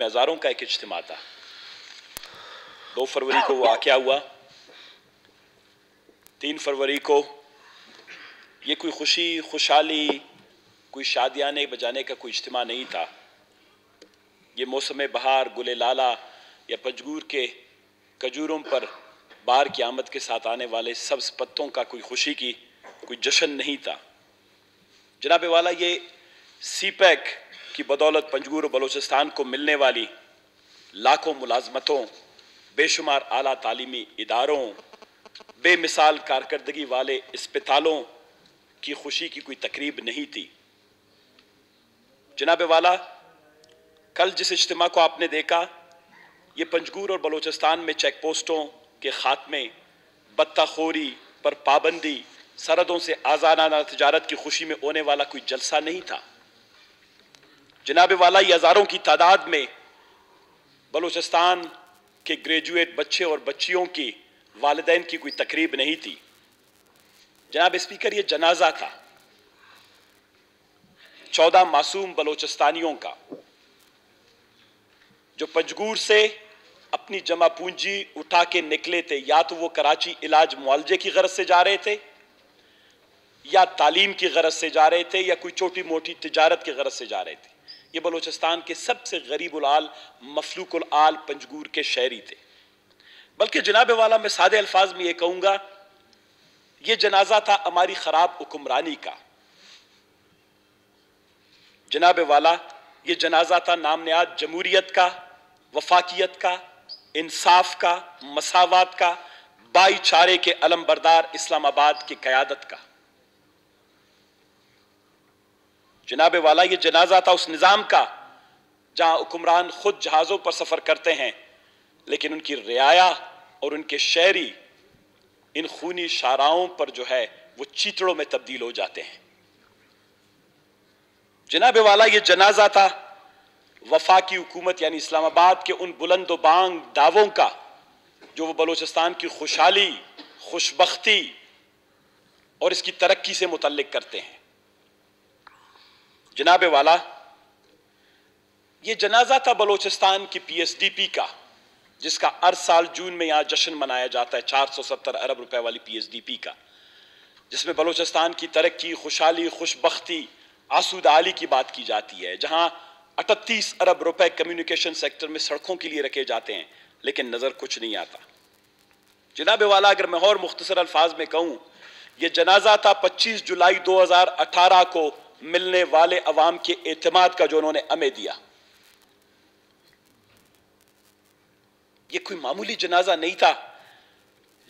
में हज़ारों का एक इज्तम था। दो फरवरी को वाक़ हुआ, तीन फरवरी को ये कोई खुशी, खुशहाली, कोई शादियाने बजाने का कोई इज्तम नहीं था। ये मौसम बहार, गुले लाला या पजगूर के खजूरों पर बार की आमद के साथ आने वाले सब्ज पत्तों का कोई खुशी की कोई जश्न नहीं था। जनाब वाला ये सी पैक की बदौलत पंजगूर बलोचिस्तान को मिलने वाली लाखों मुलाजमतों, बेशुमार आला तालीमी इदारों, बेमिसाल कारकर्दगी वाले अस्पतालों की खुशी की कोई तकरीब नहीं थी। जनाब वाला, कल जिस इज्तम को आपने देखा, ये पंजगूर और बलोचिस्तान में चेक पोस्टों के खात्मे, बत्ताखोरी पर पाबंदी, सरहदों से आज़ादाना तजारत की खुशी में होने वाला कोई जलसा नहीं था। जनाब वाला ये हज़ारों की तादाद में बलूचिस्तान के ग्रेजुएट बच्चे और बच्चियों की वालदेन की कोई तकरीब नहीं थी। जनाब स्पीकर, ये जनाजा था। चौदह मासूम बलोचिस्तानियों का, जो पंजगूर से अपनी जमा पूंजी उठा के निकले थे। या तो वो कराची इलाज मुआवजे की गरज से जा रहे थे, या तालीम की गरज से जा रहे थे, या कोई छोटी मोटी तजारत की गरज से जा रहे थे। ये बलूचिस्तान के सबसे गरीब आल मफलूक आल पंजगूर के शहरी थे। बल्कि जनाब वाला मैं सादे अल्फाज में ये कहूँगा, ये जनाजा था हमारी खराब हुक्मरानी का। जनाब वाला, ये जनाजा था नामनियाद जमहूरियत का, वफाकियत का, इंसाफ का, मसावत का भाईचारे के अलम बरदार इस्लामाबाद की क्यादत का। जनाब वाला, ये जनाजा था उस निज़ाम का, जहाँ हुक्मरान खुद जहाज़ों पर सफ़र करते हैं। लेकिन उनकी रियाया और उनके शहरी इन खूनी शाराओं पर जो है, वो चीतड़ों में तब्दील हो जाते हैं। जनाब वाला, ये जनाजा था वफाकी हुकूमत, यानी इस्लामाबाद के उन बुलंद बांग दावों का, जो वो बलूचिस्तान की खुशहाली, खुशबख्ती और इसकी तरक्की से मुतलक करते हैं। जनाब वाला, ये जनाजा था बलोचिस्तान की पीएसडीपी का, जिसका हर साल जून में यहाँ जश्न मनाया जाता है 470 अरब रुपए वाली पीएसडीपी का, जिसमें बलोचिस्तान की तरक्की, खुशहाली, खुशबख्ती आसूदाली की बात की जाती है, जहाँ अठतीस अरब रुपए कम्युनिकेशन सेक्टर में सड़कों के लिए रखे जाते हैं, लेकिन नज़र कुछ नहीं आता। जनाब वाला, अगर मैं और मुख्तसर अल्फाज में कहूँ यह जनाजा था 25 जुलाई 2018 को मिलने वाले अवाम के एतमाद का जो उन्होंने हमें दिया। ये कोई मामूली जनाजा नहीं था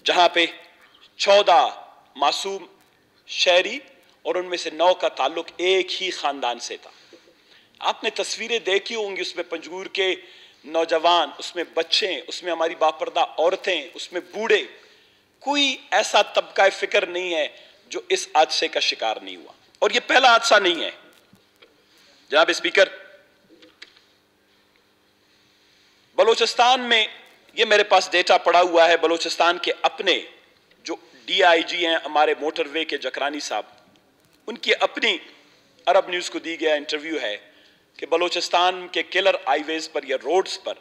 जहाँ पे चौदह मासूम शहरी और उनमें से नौ का ताल्लुक एक ही खानदान से था। आपने तस्वीरें देखी होंगी उसमें पंजगूर के नौजवान, उसमें बच्चे, उसमें हमारी बापरदा औरतें, उसमें बूढ़े। कोई ऐसा तबका फ़िक्र नहीं है जो इस हादसे का शिकार नहीं हुआ। और यह पहला हादसा नहीं है। जनाब स्पीकर, बलूचिस्तान में यह मेरे पास डेटा पड़ा हुआ है। बलूचिस्तान के अपने जो डीआईजी हैं, हमारे मोटरवे के जकरानी साहब, उनकी अपनी अरब न्यूज़ को दी गया इंटरव्यू है कि बलूचिस्तान के किलर हाईवेज पर या रोड्स पर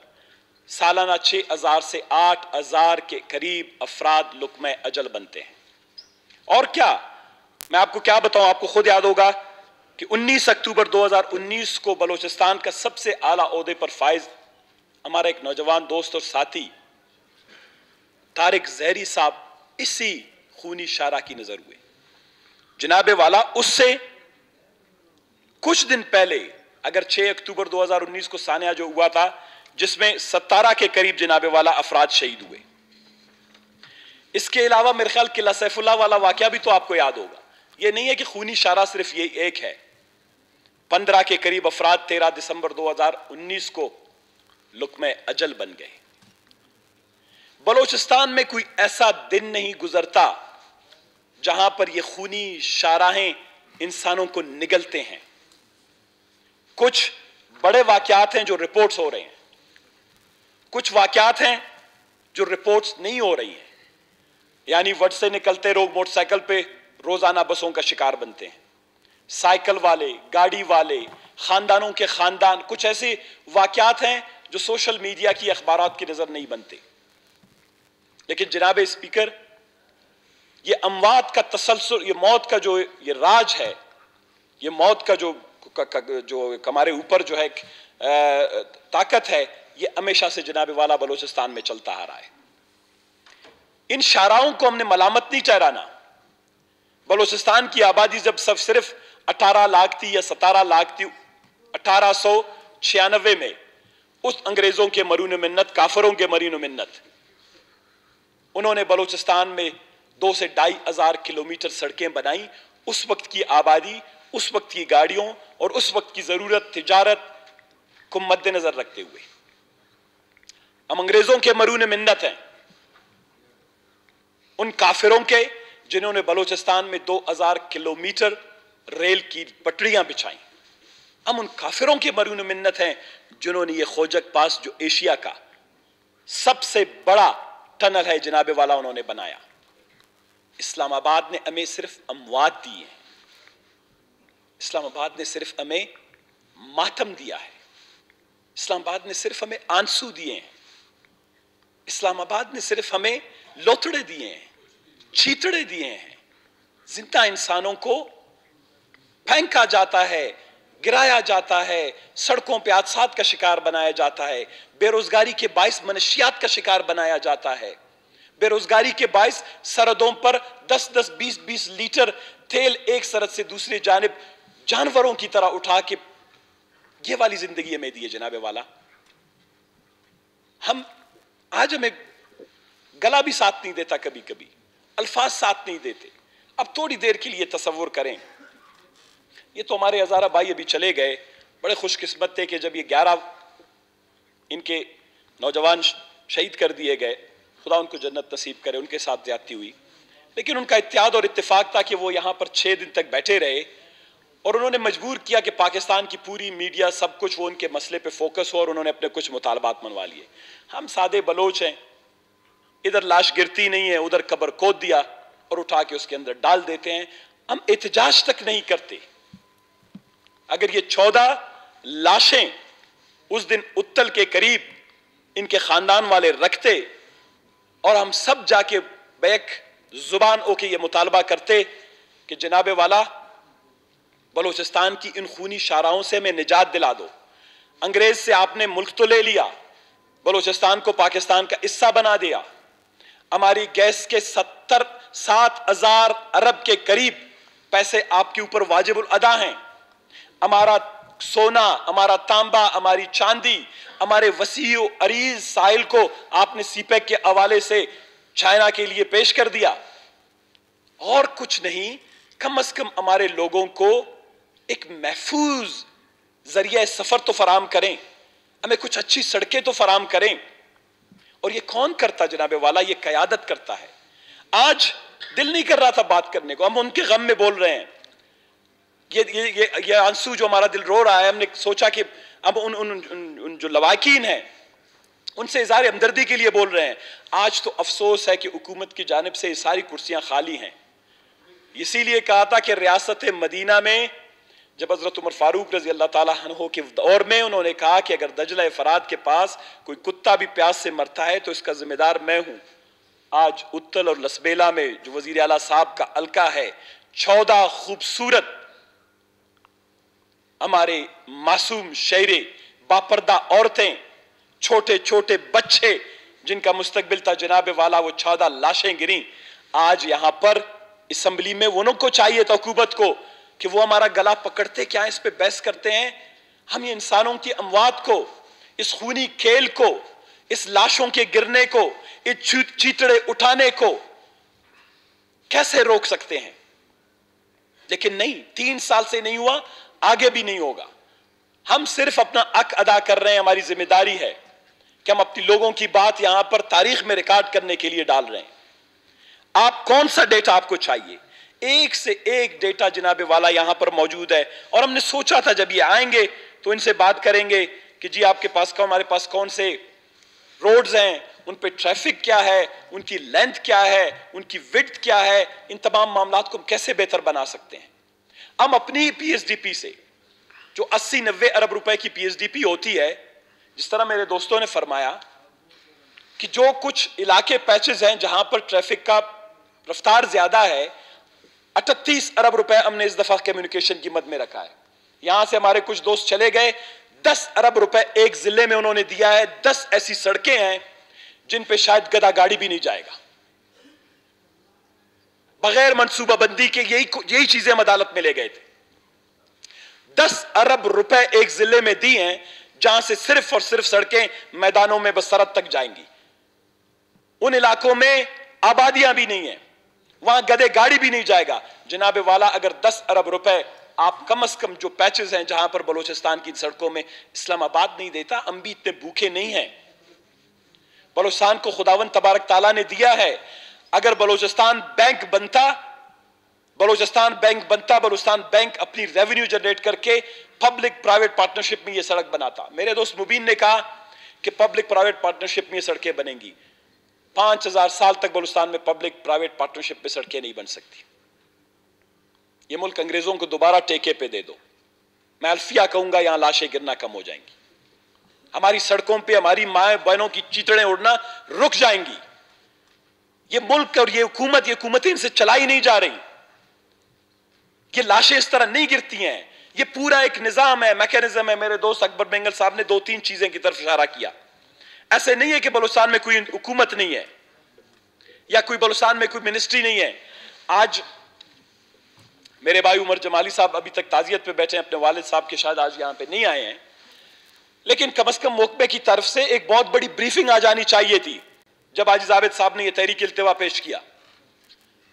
सालाना छह हज़ार से आठ हज़ार के करीब अफराद लुकम अजल बनते हैं। और क्या मैं आपको क्या बताऊँ, आपको खुद याद होगा कि 19 अक्टूबर 2019 को बलूचिस्तान का सबसे आला अहदे पर फायज हमारा एक नौजवान दोस्त और साथी, तारिक जहरी साहब इसी खूनी शारा की नज़र हुए। जनाबे वाला, उससे कुछ दिन पहले, अगर 6 अक्टूबर 2019 को सानिया जो हुआ था, जिसमें सत्तारा के करीब जनाबे वाला अफराद शहीद हुए। इसके अलावा मेरे ख्याल किला सैफुल्ला वाला वाक्य भी तो आपको याद होगा। यह नहीं है कि खूनी शारा सिर्फ़ ये एक है। पंद्रह के करीब अफराद तेरह दिसंबर 2019 को लुकम अजल बन गए। बलोचिस्तान में कोई ऐसा दिन नहीं गुजरता जहाँ पर ये खूनी शाराहें इंसानों को निगलते हैं। कुछ बड़े वाक्यात हैं जो रिपोर्ट्स हो रहे हैं। कुछ वाक्यात हैं जो रिपोर्ट्स नहीं हो रही हैं। यानी वट से निकलते लोग मोटरसाइकिल पे रोज़ाना बसों का शिकार बनते हैं। साइकिल वाले, गाड़ी वाले, खानदानों के खानदान, कुछ ऐसे वाक्यात हैं जो सोशल मीडिया की अखबार की नज़र नहीं बनते। लेकिन जनाब स्पीकर, ये अमवात का तसलसल, ये मौत का जो, ये राज है, ये मौत का जो जो हमारे ऊपर जो है ताकत है, ये हमेशा से जनाब वाला बलोचिस्तान में चलता आ रहा है। इन शाराओं को हमने मलामत नहीं ठहराना बलोचिस्तान की आबादी जब सब सिर्फ़ 18 लाख थी या 17 लाख थी, अठारह सौ छियानवे में, उस अंग्रेज़ों के मरून मिन्नत काफरों के मरीन मिन्नत उन्होंने बलोचिस्तान में दो से ढाई हज़ार किलोमीटर सड़कें बनाई। उस वक्त की आबादी, उस वक्त की गाड़ियों और उस वक्त की ज़रूरत, तिजारत को मद्देनजर रखते हुए। हम अंग्रेज़ों के मरून मिन्नत हैं। उन काफिरों के जिन्होंने बलोचिस्तान में 2000 किलोमीटर रेल की पटरियाँ बिछाई। हम उन काफिरों के मरून मिन्नत हैं जिन्होंने ये खोजक पास जो एशिया का सबसे बड़ा टनल है जनाबे वाला उन्होंने बनाया। इस्लामाबाद ने हमें सिर्फ़ अमवाद दी है। इस्लामाबाद ने सिर्फ़ हमें मातम दिया है। इस्लामाबाद ने सिर्फ़ हमें आँसू दिए हैं। इस्लामाबाद ने सिर्फ़ हमें लोथड़े दिए हैं। चीतड़े दिए हैं। ज़िंदा इंसानों को फेंका जाता है, गिराया जाता है, सड़कों पे हादसा का शिकार बनाया जाता है, बेरोजगारी के बाईस मनशियात का शिकार बनाया जाता है। बेरोजगारी के बाईस सरहदों पर 10-10 20-20 लीटर तेल एक सरहद से दूसरी जानब जानवरों की तरह उठा के ये वाली ज़िंदगी दी है जनाबे वाला। हम, आज हमें गला भी साथ नहीं देता कभी कभी अल्फाज साथ नहीं देते। अब थोड़ी देर के लिए तस्वुर करें। ये तो हमारे हजारा भाई अभी चले गए। बड़े खुशकिस्मत थे कि जब ये ग्यारह इनके नौजवान शहीद कर दिए गए, खुदा उनको जन्नत नसीब करे, उनके साथ ज्यादती हुई। लेकिन उनका इत्याद और इतफाक था कि वो यहाँ पर छः दिन तक बैठे रहे और उन्होंने मजबूर किया कि पाकिस्तान की पूरी मीडिया सब कुछ वो उनके मसले पे फोकस हो और उन्होंने अपने कुछ मुतालबात मनवा लिए। हम सादे बलोच हैं। इधर लाश गिरती नहीं है, उधर कबर खोद दिया और उठा के उसके अंदर डाल देते हैं। हम एहतजाज तक नहीं करते। अगर ये चौदह लाशें उस दिन उत्तल के करीब इनके खानदान वाले रखते और हम सब जाके बैक ज़ुबान ओके ये मुतालबा करते कि जनाबे वाला, बलोचिस्तान की इन खूनी शाराओं से हमें निजात दिला दो। अंग्रेज़ से आपने मुल्क तो ले लिया, बलोचिस्तान को पाकिस्तान का हिस्सा बना दिया। हमारी गैस के सत्तर, सात हज़ार अरब के करीब पैसे आपके ऊपर वाजिब अदा हैं। हमारा सोना, हमारा तांबा, हमारी चांदी, हमारे वसी अरीज साहिल को आपने सीपैक के हवाले से चाइना के लिए पेश कर दिया। और कुछ नहीं, कम अज कम हमारे लोगों को एक महफूज ज़रिया सफ़र तो फराम करें, हमें कुछ अच्छी सड़कें तो फराम करें। और ये कौन करता जनाबे वाला? ये कयादत करता है। आज दिल नहीं कर रहा था बात करने को। हम उनके गम में बोल रहे हैं। ये ये ये, ये आँसू जो हमारा दिल रो रहा है हमने सोचा कि अब उन उन, उन, उन जो लवाकिन हैं उनसे इजहार हमदर्दी के लिए बोल रहे हैं। आज तो अफसोस है कि हुकूमत की जानब से ये सारी कुर्सियाँ खाली हैं। इसीलिए कहा था कि रियासत मदीना में जब हज़रत उमर फारूक रज़ी अल्लाह तहो के दौर में उन्होंने कहा कि अगर दजला फराद के पास कोई कुत्ता भी प्यास से मरता है तो इसका जिम्मेदार मैं हूँ। आज उत्तल और लसबेला में जो वज़ीर अला साहब का अलका है, चौदह खूबसूरत हमारे मासूम शेरे, बापर्दा औरतें छोटे छोटे बच्चे, जिनका मुस्तकबिल था जनाब वाला, वो चौदह लाशें गिरी आज यहाँ पर असम्बली में उनको चाहिए था हुकूमत को। कि वो हमारा गला पकड़ते क्या इस पे बहस करते हैं? हम ये इंसानों की अमवात को, इस खूनी खेल को, इस लाशों के गिरने को, इस चीतड़े उठाने को कैसे रोक सकते हैं? लेकिन नहीं, तीन साल से नहीं हुआ, आगे भी नहीं होगा। हम सिर्फ़ अपना अक अदा कर रहे हैं, हमारी ज़िम्मेदारी है कि हम अपनी लोगों की बात यहाँ पर तारीख में रिकॉर्ड करने के लिए डाल रहे हैं। आप कौन सा डेटा आपको चाहिए? एक से एक डेटा जनाबे वाला यहाँ पर मौजूद है। और हमने सोचा था जब ये आएँगे तो इनसे बात करेंगे कि जी आपके पास कौन, हमारे पास कौन से रोड्स हैं, उन पे ट्रैफ़िक क्या है, उनकी लेंथ क्या है, उनकी विड्थ क्या है, इन तमाम मामला को हम कैसे बेहतर बना सकते हैं? हम अपनी पीएचडीपी से, जो 80 नब्बे अरब रुपए की पीएचडीपी होती है, जिस तरह मेरे दोस्तों ने फरमाया, कि जो कुछ इलाके पैचेज हैं जहाँ पर ट्रैफ़िक का रफ्तार ज़्यादा है अठतीस अरब रुपए हमने इस दफ़ा कम्युनिकेशन की मद में रखा है। यहाँ से हमारे कुछ दोस्त चले गए। दस अरब रुपए एक ज़िले में उन्होंने दिया है। दस ऐसी सड़कें हैं जिन पे शायद गदा गाड़ी भी नहीं जाएगा। बगैर मनसूबाबंदी के यही यही चीज़ें हम अदालत में ले गए थे। दस अरब रुपए एक ज़िले में दी हैं, जहाँ से सिर्फ़ और सिर्फ़ सड़कें मैदानों में बसरत तक जाएँगी। उन इलाकों में आबादियाँ भी नहीं है। वहाँ गधे गाड़ी भी नहीं जाएगा। जनाब वाला, अगर दस अरब रुपए, आप कम अज कम जो पैचेस हैं जहाँ पर बलोचिस्तान की सड़कों में इस्लामाबाद नहीं देता भी इतने भूखे नहीं हैं। बलोचिस्तान को खुदावन तबारक ताला ने दिया है। अगर बलोचिस्तान बैंक बनता, बलोचिस्तान बैंक बनता, बलोचिस्तान बैंक अपनी रेवेन्यू जनरेट करके पब्लिक प्राइवेट पार्टनरशिप में यह सड़क बनाता। मेरे दोस्त मुबीन ने कहा कि पब्लिक प्राइवेट पार्टनरशिप में ये सड़कें बनेंगी। पाँच हज़ार साल तक बलुस्तान में पब्लिक प्राइवेट पार्टनरशिप में सड़कें नहीं बन सकती। ये मुल्क अंग्रेज़ों को दोबारा टेके पे दे दो। मैं अल्फिया कहूँगा, यहाँ लाशें गिरना कम हो जाएँगी। हमारी सड़कों पे, हमारी माए बहनों की चीतड़ें उड़ना रुक जाएँगी। ये मुल्क और ये हुकूमत, ये हुकूमतें इनसे चलाई नहीं जा रही। ये लाशें इस तरह नहीं गिरती हैं। ये पूरा एक निज़ाम है मैकेनिज्म है। मेरे दोस्त अकबर बेंगल साहब ने दो तीन चीज़ें की तरफ़ इशारा किया। ऐसे नहीं है कि बलुस्तान में कोई हुकूमत नहीं है, या कोई बलुस्तान में कोई मिनिस्ट्री नहीं है। आज मेरे भाई उमर जमाली साहब अभी तक ताजियत पे बैठे हैं, अपने वालिद साहब के शायद आज यहाँ पे नहीं आए हैं। लेकिन कम अज कम मोकबे की तरफ़ से एक बहुत बड़ी ब्रीफिंग आ जानी चाहिए थी, जब आज जावेद साहब ने यह तहरीक इल्तवा पेश किया,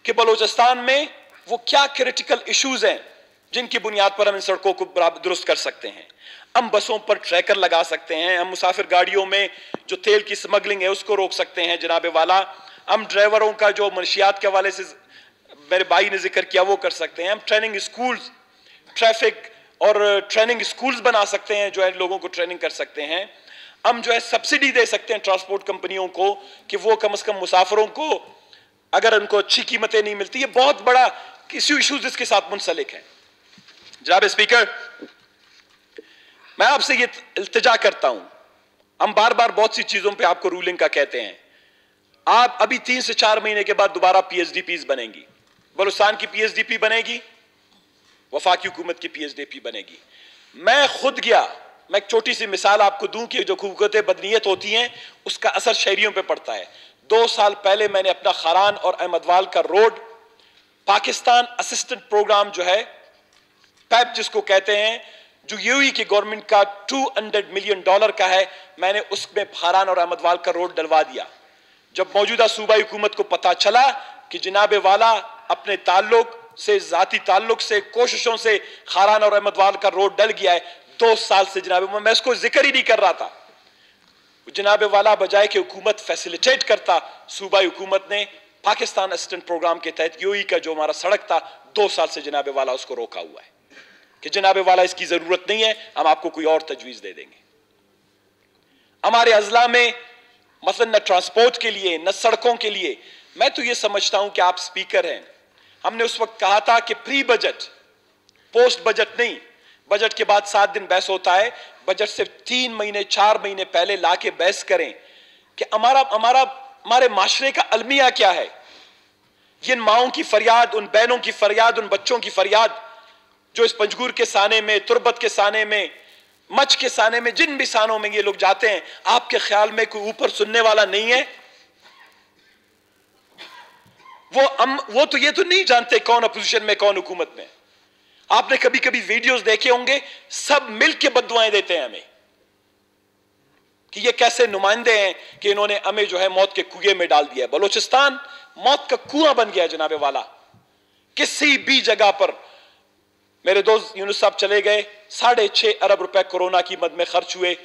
कि बलोचिस्तान में वो क्या क्रिटिकल इश्यूज़ हैं जिनकी बुनियाद पर हम इन सड़कों को दुरुस्त कर सकते हैं। हम बसों पर ट्रैकर लगा सकते हैं, हम मुसाफिर गाड़ियों में जो तेल की स्मगलिंग है उसको रोक सकते हैं, जनाबे वाला। हम ड्राइवरों का जो मनशियात के हवाले से मेरे भाई ने ज़िक्र किया, वो कर सकते हैं। हम ट्रेनिंग स्कूल्स, ट्रैफ़िक और ट्रेनिंग स्कूल्स बना सकते हैं, जो है लोगों को ट्रेनिंग कर सकते हैं। हम जो है सब्सिडी दे सकते हैं ट्रांसपोर्ट कंपनियों को कि वो कम से कम मुसाफरों को, अगर उनको अच्छी कीमतें नहीं मिलती, ये बहुत बड़ा इशूज इसके साथ मुंसलिक है। जनाब स्पीकर मैं आपसे ये इल्तजा करता हूँ। हम बार बार बहुत सी चीज़ों पे आपको रूलिंग का कहते हैं। आप अभी तीन से चार महीने के बाद दोबारा पीएचडीपी बनेंगी। बलुस्तान की पीएचडीपी बनेगी, वफाकी हुकूमत की पीएचडीपी बनेगी। मैं खुद गया, मैं एक छोटी सी मिसाल आपको दूँ कि जो खूबकतें बदनीयत होती हैं, उसका असर शहरियों पे पड़ता है। दो साल पहले मैंने अपना खरान और अहमदवाल का रोड, पाकिस्तान असिस्टेंट प्रोग्राम जो है, पैप जिसको कहते हैं जो यूई की गवर्नमेंट का 200 मिलियन डॉलर का है, मैंने उसमें फारान और अहमदवाल का रोड डलवा दिया। जब मौजूदा सूबाई हुकूमत को पता चला कि जनाब वाला अपने ताल्लुक से, जाती ताल्लुक से, कोशिशों से खारान और अहमदवाल का रोड डल गया है, दो साल से जनाब, मैं इसको ज़िक्र ही नहीं कर रहा था। जनाब वाला बजाय कि हुकूमत फैसिलिटेट करता, सूबाई हुकूमत ने पाकिस्तान असिस्टेंट प्रोग्राम के तहत यूई का जो हमारा सड़क था, दो साल से जनाब वाला उसको रोका हुआ है। कि जनाब वाला इसकी ज़रूरत नहीं है, हम आपको कोई और तजवीज दे देंगे। हमारे अजला में मतलब न ट्रांसपोर्ट के लिए, न सड़कों के लिए, मैं तो ये समझता हूँ कि आप स्पीकर हैं। हमने उस वक्त कहा था कि प्री बजट पोस्ट बजट नहीं। बजट के बाद सात दिन बहस होता है बजट से तीन महीने, चार महीने पहले ला के बहस करें कि हमारा हमारा, हमारे माशरे का अलमिया क्या है? जिन माओं की फरियाद, उन बहनों की फरियाद, उन बच्चों की फरियाद जो इस पंजगूर के साने में, तुरबत के साने में मच के साने में, जिन भी सानों में ये लोग जाते हैं, आपके ख्याल में कोई ऊपर सुनने वाला नहीं है? वो हम वो तो ये तो नहीं जानते कौन अपोजिशन में, कौन हुकूमत में। आपने कभी कभी वीडियोस देखे होंगे, सब मिल के बदुआएँ देते हैं हमें। कि ये कैसे नुमाइंदे हैं कि इन्होंने हमें जो है मौत के कुएँ में डाल दिया बलोचिस्तान मौत का कुआँ बन गया जनाबे वाला। किसी भी जगह पर मेरे दोस्त यूनुस साहब चले गए। साढ़े छह अरब रुपए कोरोना की मद में खर्च हुए।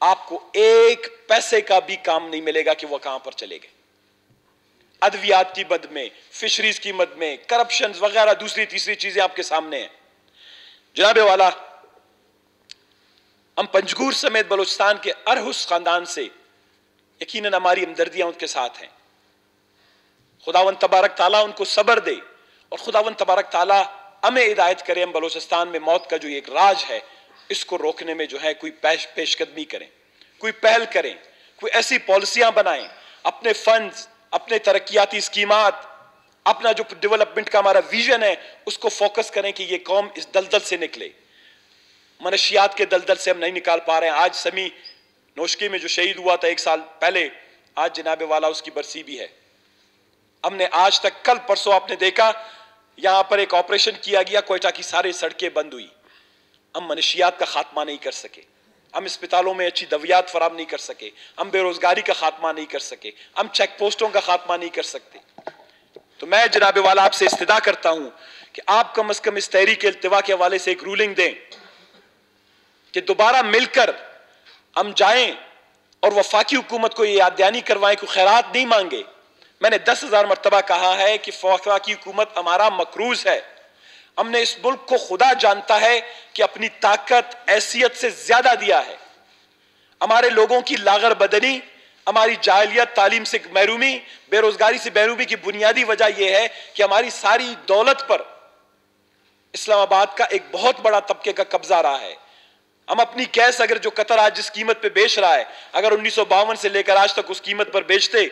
आपको एक पैसे का भी काम नहीं मिलेगा कि वह कहाँ पर चले गए। अद्वियात की मद में, फिशरीज की मद में करप्शन वगैरह, दूसरी, तीसरी चीज़ें आपके सामने हैं। जनाबे वाला, हम पंजगूर समेत बलूचिस्तान के अरहुस खानदान से यकीन हमारी हमदर्दियाँ उनके साथ हैं। खुदावन तबारक ताला उनको सबर दे और खुदावन तबारक ताला हमें हिदायत करें, हम बलोचिस्तान में मौत का जो एक राज है, इसको रोकने में जो है कोई पेश, पेशकदमी करें, कोई पहल करें, कोई ऐसी पॉलिसियाँ बनाएँ, अपने फंड्स, अपने तरक्याती स्कीमात, अपना जो डेवलपमेंट का हमारा विजन है, उसको फोकस करें कि ये कौम इस दलदल से निकले। मनशियात के दलदल से हम नहीं निकाल पा रहे हैं। आज समी नोशकी में जो शहीद हुआ था एक साल पहले, आज जनाबे वाला उसकी बरसी भी है। हमने आज तक, कल परसों आपने देखा यहाँ पर एक ऑपरेशन किया गया, कोयटा की सारी सड़कें बंद हुई। हम मनशियात का खात्मा नहीं कर सके। हम अस्पतालों में अच्छी दवियात फराम नहीं कर सके। हम बेरोजगारी का खात्मा नहीं कर सके। हम चेक पोस्टों का खात्मा नहीं कर सकते। तो मैं जनाब वाला आपसे इस्तदा करता हूँ कि आप कम अज कम इस तहरीक अल्तवा के हवाले से एक रूलिंग दें कि दोबारा मिलकर हम जाएँ और वफाकी हुकूमत को यह याद याददानी करवाएँ कि खैरात नहीं मांगे। मैंने दस हज़ार मरतबा कहा है कि वफाकी हुकूमत हमारा मकरूज है। हमने इस मुल्क को खुदा जानता है कि अपनी ताकत, हैसियत से ज़्यादा दिया है। हमारे लोगों की लागर बदनी, हमारी जाहलियत, तालीम से महरूमी, बेरोजगारी से महरूमी की बुनियादी वजह यह है कि हमारी सारी दौलत पर इस्लामाबाद का एक बहुत बड़ा तबके का कब्जा रहा है। हम अपनी कैस अगर जो कतर आज जिस कीमत पे बेच रहा है, अगर उन्नीस से लेकर आज तक उस कीमत पर बेचते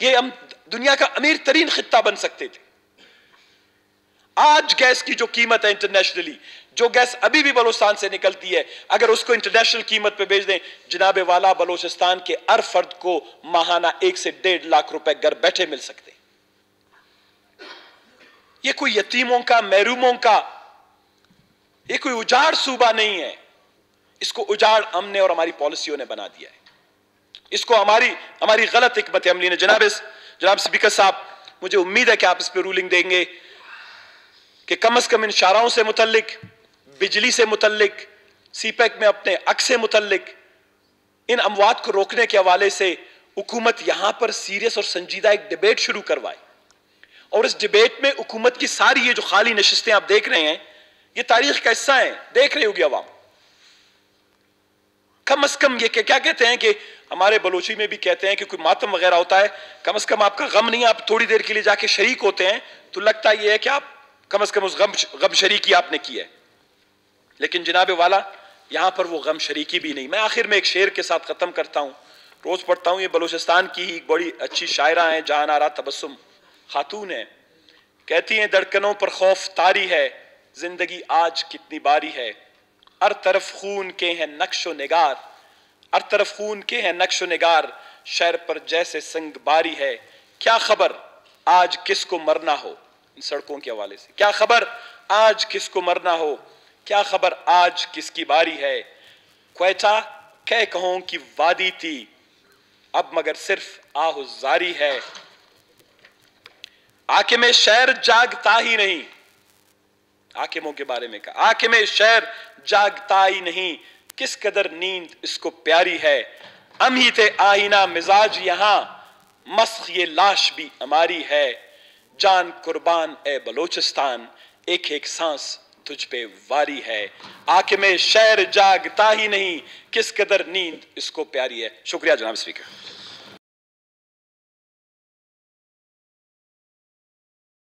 ये हम दुनिया का अमीर तरीन खिता बन सकते थे। आज गैस की जो कीमत है इंटरनेशनली जो गैस अभी भी बलोचिस्तान से निकलती है, अगर उसको इंटरनेशनल कीमत पे बेच दें, जनाब वाला बलोचिस्तान के हर फर्द को माहाना एक से डेढ़ लाख रुपए घर बैठे मिल सकते। ये कोई यतीमों का, महरूमों का, ये कोई उजाड़ सूबा नहीं है। इसको उजाड़ हमने और हमारी पॉलिसियों ने बना दिया है। इसको हमारी हमारी गलत हमत अमली ने जनाब जनाब स्पीकर साहब, मुझे उम्मीद है कि आप इस पर रूलिंग देंगे कि कम अज कम इन शाराओं से मुतलिक बिजली से मुतलिक सीपैक में अपने अक से मुतलिक इन अमवात को रोकने के हवाले से हुकूमत यहाँ पर सीरियस और संजीदा एक डिबेट शुरू करवाए। और इस डिबेट में हुकूमत की सारी ये जो खाली नशस्तें आप देख रहे हैं, ये तारीख का हिस्सा है। देख रही होगी अवाम कम अज कम ये क्या कहते हैं कि हमारे बलोची में भी कहते हैं कि कोई मातम वगैरह होता है, कम अज कम आपका गम नहीं, आप थोड़ी देर के लिए जाके शरीक होते हैं तो लगता यह है कि आप कम अज कम उस गम गम शरीकी आपने की है। लेकिन जनाब वाला, यहाँ पर वो गम शरीकी भी नहीं। मैं आखिर में एक शेर के साथ खत्म करता हूँ। रोज पढ़ता हूँ, ये बलूचिस्तान की ही बड़ी अच्छी शायरा है, जहाँ नारा तबस्सुम खातून है। कहती हैं, धड़कनों पर खौफ तारी है, ज़िंदगी आज कितनी बारी है। हर तरफ़ खून के हैं नक्शो निगार। हर तरफ़ खून के हैं नक्शो निगार शहर पर जैसे संग बारी है। क्या खबर? आज किसको मरना हो? इन सड़कों के हवाले से। क्या खबर? आज किसको मरना हो? क्या खबर? आज किसकी बारी है? क्वेटा कह कहो की वादी थी। अब मगर सिर्फ़ आहुजारी है। आके में शहर जागता ही नहीं। हाकिमों के बारे में कहा। आके में शहर जागता ही नहीं। किस कदर नींद इसको प्यारी है? ही थे आईना मिजाज यहाँ, मस्क ये लाश भी हमारी है। जान कुर्बान ए बलोचिस्तान एक एक सांस तुझ पे वारी है। आके में शहर जागता ही नहीं, किस कदर नींद इसको प्यारी है? शुक्रिया जनाब स्पीकर।